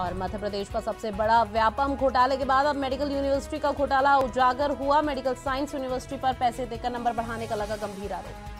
और मध्य प्रदेश का सबसे बड़ा व्यापम घोटाले के बाद अब मेडिकल यूनिवर्सिटी का घोटाला उजागर हुआ। मेडिकल साइंस यूनिवर्सिटी पर पैसे देकर नंबर बढ़ाने का लगा गंभीर आरोप।